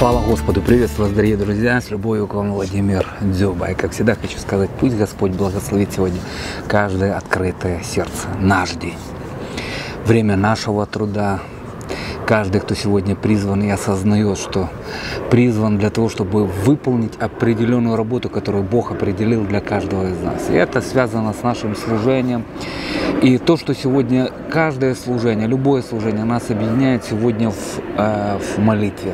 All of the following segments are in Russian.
Слава Господу! Приветствую вас, дорогие друзья! С любовью к вам Владимир Дзюба. И как всегда хочу сказать, пусть Господь благословит сегодня каждое открытое сердце. Наш день. Время нашего труда. Каждый, кто сегодня призван и осознает, что призван для того, чтобы выполнить определенную работу, которую Бог определил для каждого из нас. И это связано с нашим служением. И то, что сегодня каждое служение, любое служение нас объединяет сегодня в, э, в молитве.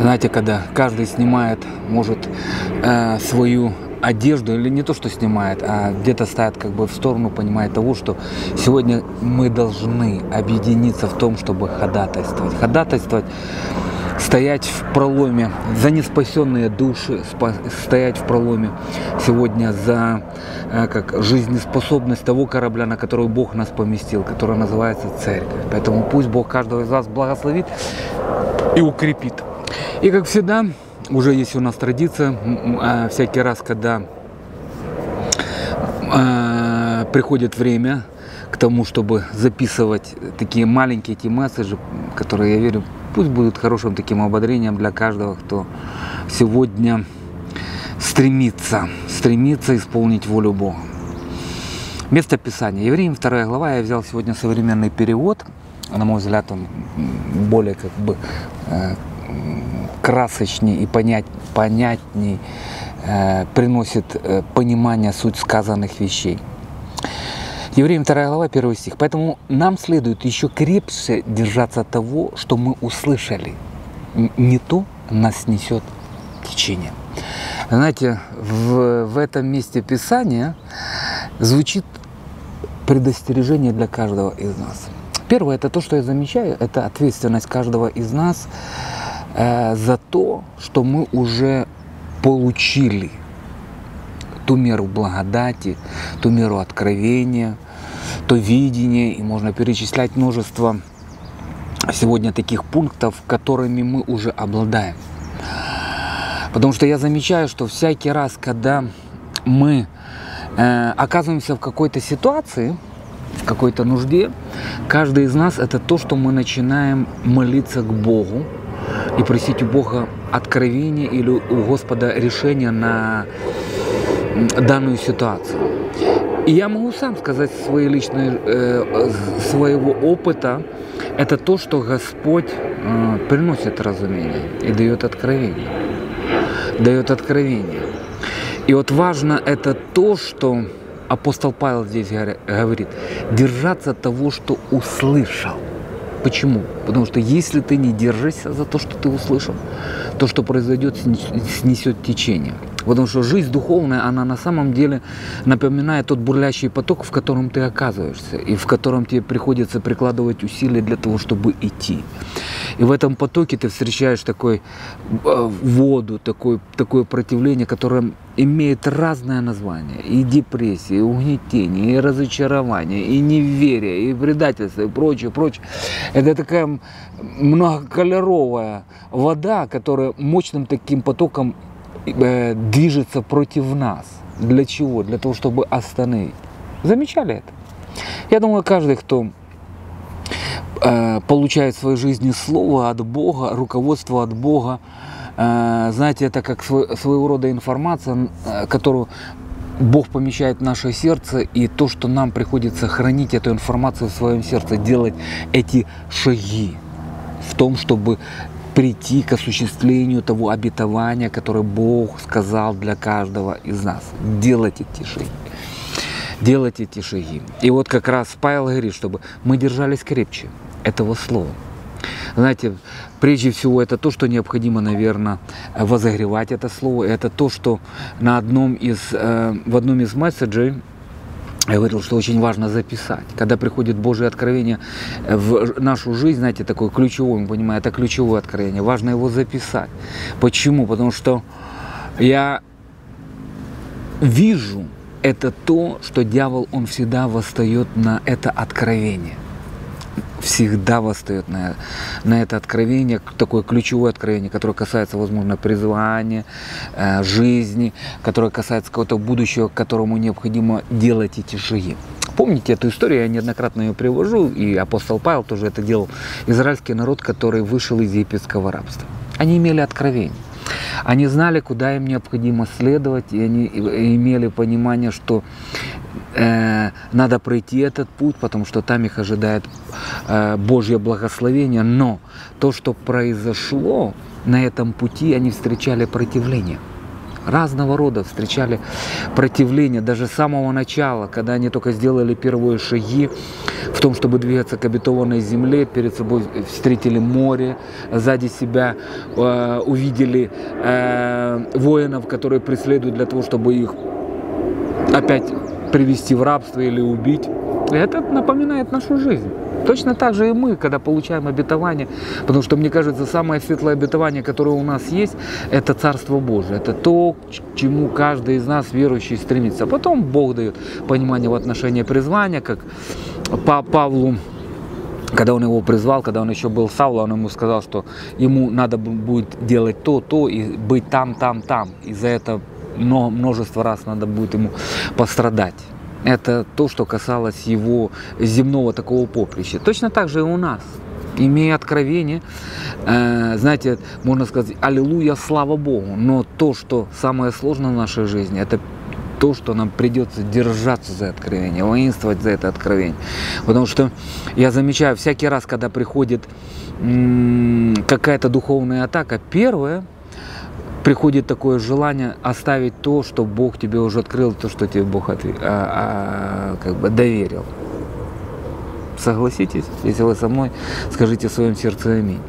Знаете, когда каждый снимает, может, э, свою одежду, или не то, что снимает, а где-то ставит как бы в сторону, понимая того, что сегодня мы должны объединиться в том, чтобы ходатайствовать. Ходатайствовать стоять в проломе за неспасенные души, стоять в проломе сегодня за э, как, жизнеспособность того корабля, на который Бог нас поместил, который называется Церковь. Поэтому пусть Бог каждого из вас благословит и укрепит. И как всегда, уже есть у нас традиция, а, всякий раз, когда а, приходит время к тому, чтобы записывать такие маленькие эти месседжи, которые, я верю, пусть будут хорошим таким ободрением для каждого, кто сегодня стремится, стремится исполнить волю Бога. Место Писания. Евреям 2 глава. Я взял сегодня современный перевод. На мой взгляд, он более как бы э, красочней и понять, понятней э, приносит э, понимание суть сказанных вещей. Евреям 2 глава, 1 стих. Поэтому нам следует еще крепче держаться того, что мы услышали. Не то нас несет течение. Знаете, в, в этом месте Писания звучит предостережение для каждого из нас. Первое, это то, что я замечаю, это ответственность каждого из нас Э, за то, что мы уже получили ту меру благодати, ту меру откровения, то видение, и можно перечислять множество сегодня таких пунктов, которыми мы уже обладаем. Потому что я замечаю, что всякий раз, когда мы э, оказываемся в какой-то ситуации, в какой-то нужде, каждый из нас это то, что мы начинаем молиться к Богу, и просить у Бога откровения или у Господа решения на данную ситуацию. И я могу сам сказать свои личные, э, своего опыта, это то, что Господь э, приносит разумение и дает откровение. Дает откровение. И вот важно это то, что апостол Павел здесь говорит, держаться того, что услышал. Почему? Потому что если ты не держишься за то, что ты услышал, то, что произойдет, снесет течение. Потому что жизнь духовная, она на самом деле напоминает тот бурлящий поток, в котором ты оказываешься, и в котором тебе приходится прикладывать усилия для того, чтобы идти. И в этом потоке ты встречаешь такой э, воду, такое, такое противление, которое имеет разное название. И депрессия, и угнетение, и разочарование, и неверие, и предательство, и прочее, прочее. Это такая многоколеровая вода, которая мощным таким потоком движется против нас. Для чего? Для того, чтобы остановить. Замечали это? Я думаю, каждый, кто э, получает в своей жизни слово от Бога, руководство от Бога, э, знаете, это как своего рода информация, э, которую Бог помещает в наше сердце, и то, что нам приходится хранить эту информацию в своем сердце, делать эти шаги в том, чтобы прийти к осуществлению того обетования, которое Бог сказал для каждого из нас. Делать эти шаги. Делать эти шаги. И вот как раз Павел говорит, чтобы мы держались крепче этого слова. Знаете, прежде всего это то, что необходимо, наверное, возогревать это слово. Это то, что на одном из, э, в одном из месседжей я говорил, что очень важно записать. Когда приходит Божье откровение в нашу жизнь, знаете, такое ключевое, мы понимаем, это ключевое откровение, важно его записать. Почему? Потому что я вижу это то, что дьявол, он всегда восстает на это откровение – всегда восстает на, на это откровение, такое ключевое откровение, которое касается, возможно, призвания, э, жизни, которое касается какого-то будущего, которому необходимо делать эти шаги. помните эту историю, я неоднократно ее привожу, и апостол Павел тоже это делал. Израильский народ, который вышел из египетского рабства. Они имели откровение. Они знали, куда им необходимо следовать, и они имели понимание, что э, надо пройти этот путь, потому что там их ожидает э, Божье благословение. Но то, что произошло на этом пути, они встречали противление разного рода встречали противление, даже с самого начала, когда они только сделали первые шаги в том, чтобы двигаться к обетованной земле, перед собой встретили море, сзади себя э, увидели э, воинов, которые преследуют для того, чтобы их опять привести в рабство или убить. Это напоминает нашу жизнь. Точно так же и мы, когда получаем обетование, потому что, мне кажется, самое светлое обетование, которое у нас есть, это Царство Божие. Это то, к чему каждый из нас, верующий, стремится. Потом Бог дает понимание в отношении призвания, как по Павлу когда он его призвал, когда он еще был Саулом, он ему сказал, что ему надо будет делать то, то и быть там, там, там. И за это множество раз надо будет ему пострадать. Это то, что касалось его земного такого поприща. Точно так же и у нас. Имея откровение, э, знаете, можно сказать, аллилуйя, слава Богу. Но то, что самое сложное в нашей жизни, это то, что нам придется держаться за откровение, воинствовать за это откровение. Потому что я замечаю, всякий раз, когда приходит какая-то духовная атака, первое – приходит такое желание оставить то, что Бог тебе уже открыл, то, что тебе Бог отв... а, а, как бы доверил. Согласитесь, если вы со мной, скажите в своем сердце аминь.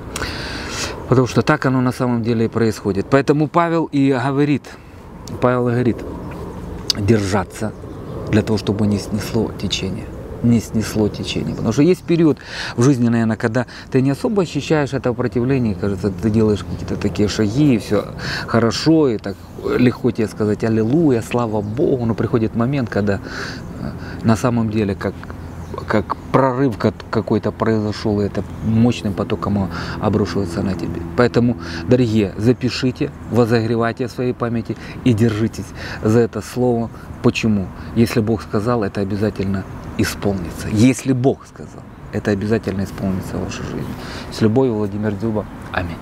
Потому что так оно на самом деле и происходит. Поэтому Павел и говорит, Павел говорит, держаться для того, чтобы не снесло течение не снесло течение. Потому что есть период в жизни, наверное, когда ты не особо ощущаешь это противление, кажется, ты делаешь какие-то такие шаги, и все хорошо, и так легко тебе сказать «Аллилуйя», «Слава Богу», но приходит момент, когда э, на самом деле, как как прорыв какой-то произошел, и это мощным потоком обрушивается на тебе. Поэтому, дорогие, запишите, возогревайте в своей памяти и держитесь за это слово. Почему? Если Бог сказал, это обязательно исполнится. Если Бог сказал, это обязательно исполнится в вашей жизни. С любовью, Владимир Дзюба. Аминь.